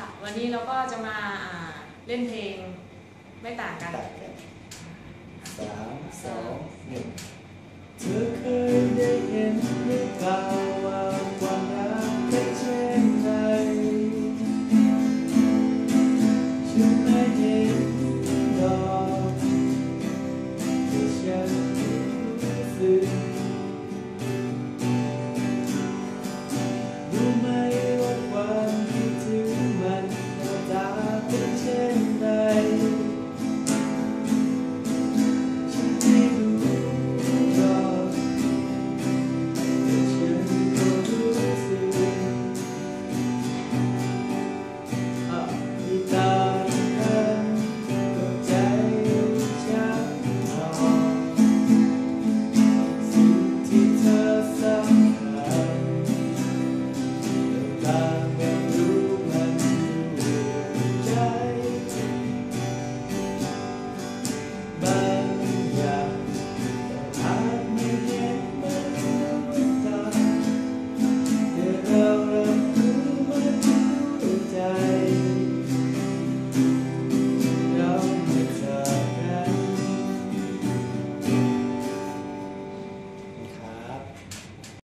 ค่ะ วันนี้เราก็จะมาเล่นเพลงไม่ต่างกันสามสองหนึ่งเธอเคยได้เห็นหรือเปล่าว่าความรักเป็นเช่นไรฉันไม่เห็นดอกแต่ฉันรู้สึก